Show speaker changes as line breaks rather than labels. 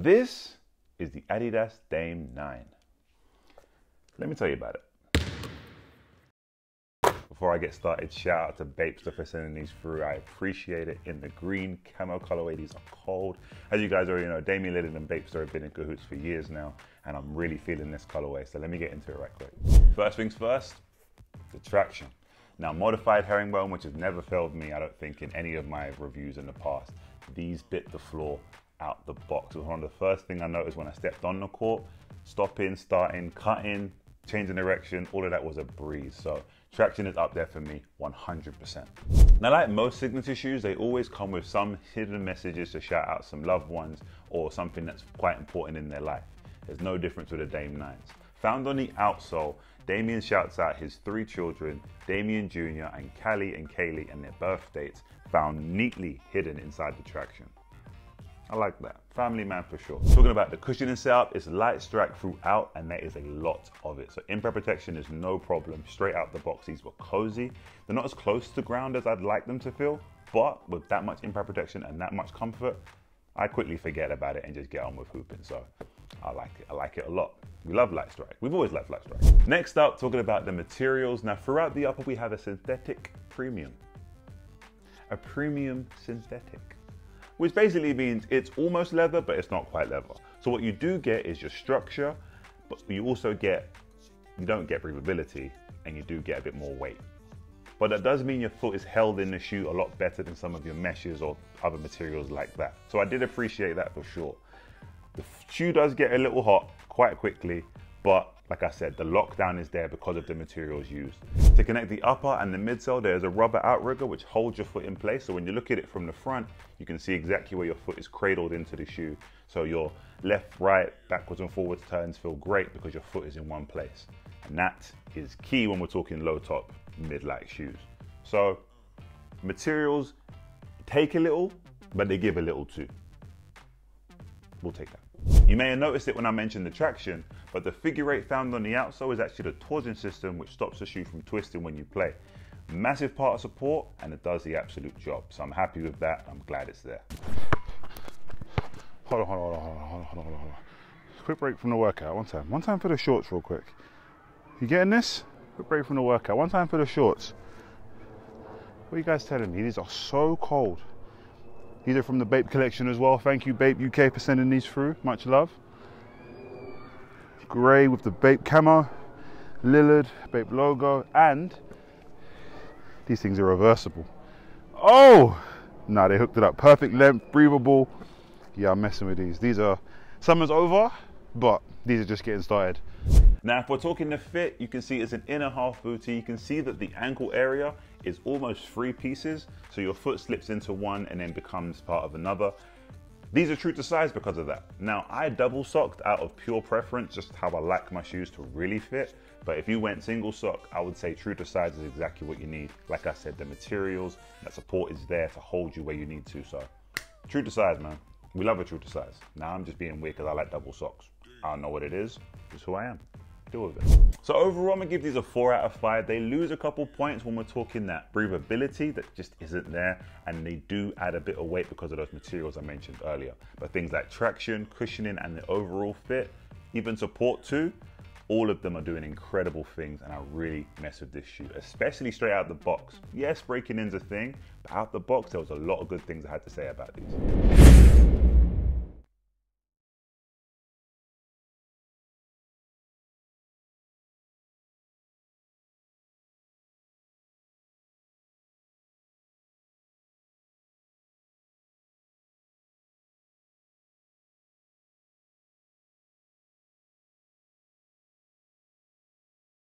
This is the Adidas Dame 9. Let me tell you about it. Before I get started, shout out to Bapesta for sending these through. I appreciate it. In the green camo colorway, these are cold. As you guys already know, Damian Lillard and Bapesta have been in cahoots for years now, and I'm really feeling this colorway. So let me get into it right quick. First things first, the traction. Now, modified herringbone, which has never failed me, I don't think, in any of my reviews in the past. These bit the floor out the box. It was one of the first things I noticed when I stepped on the court. Stopping, starting, cutting, changing direction, all of that was a breeze. So traction is up there for me 100%. Now, like most signature shoes, they always come with some hidden messages to shout out some loved ones or something that's quite important in their life. There's no difference with the Dame 9s. Found on the outsole, Damian shouts out his three children, Damian Jr. and Callie and Kaylee, and their birth dates found neatly hidden inside the traction. I like that. Family man for sure. Talking about the cushioning setup, it's light strike throughout and there is a lot of it. So impact protection is no problem. Straight out the box, these were cozy. They're not as close to ground as I'd like them to feel, but with that much impact protection and that much comfort, I quickly forget about it and just get on with hooping. So I like it. I like it a lot. We love light strike. We've always loved light strike. Next up, talking about the materials. Now throughout the upper, we have a synthetic premium. A premium synthetic which basically means it's almost leather, but it's not quite leather. So what you do get is your structure, but you also get, you don't get breathability, and you do get a bit more weight. But that does mean your foot is held in the shoe a lot better than some of your meshes or other materials like that. So I did appreciate that for sure. The shoe does get a little hot quite quickly, but like I said, the lockdown is there because of the materials used. To connect the upper and the midsole, there's a rubber outrigger which holds your foot in place. So when you look at it from the front, you can see exactly where your foot is cradled into the shoe. So your left, right, backwards and forwards turns feel great because your foot is in one place. And that is key when we're talking low top, mid-light shoes. So materials take a little, but they give a little too. We'll take that. You may have noticed it when I mentioned the traction, but the figure eight found on the outsole is actually the torsion system which stops the shoe from twisting when you play. Massive part of support and it does the absolute job. So I'm happy with that. I'm glad it's there. Hold on, hold on, hold on, hold on, hold on, hold on. Quick break from the workout. One time. One time for the shorts real quick. You getting this? Quick break from the workout. One time for the shorts. What are you guys telling me? These are so cold. These are from the Bape collection as well. Thank you, Bape UK, for sending these through. Much love. Grey with the Bape camo, Lillard, Bape logo, and these things are reversible. Oh! Nah, they hooked it up. Perfect length, breathable. Yeah, I'm messing with these. These are, summer's over, but these are just getting started. Now, if we're talking the fit, you can see it's an inner half booty. You can see that the ankle area is almost three pieces. So your foot slips into one and then becomes part of another. These are true to size because of that. Now, I double socked out of pure preference, just how I like my shoes to really fit. But if you went single sock, I would say true to size is exactly what you need. Like I said, the materials, that support is there to hold you where you need to. So true to size, man. We love a true to size. Now I'm just being weird because I like double socks. I don't know what it is. It's who I am deal with it. So overall, I'm gonna give these a four out of five. They lose a couple points when we're talking that breathability that just isn't there, and they do add a bit of weight because of those materials I mentioned earlier. But things like traction, cushioning, and the overall fit, even support too, all of them are doing incredible things and I really mess with this shoe, especially straight out of the box. Yes, breaking in's a thing, but out the box, there was a lot of good things I had to say about these.